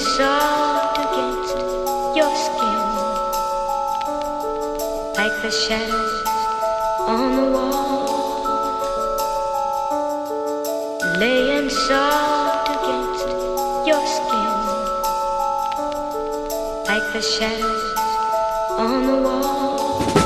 soft against your skin, like the shadows on the wall, laying soft against your skin, like the shadows on the wall.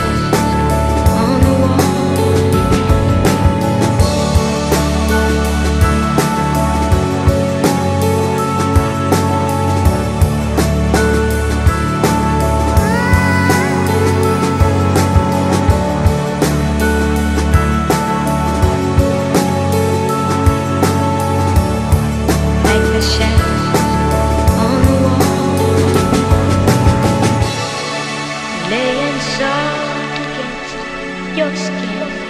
dark against your skin.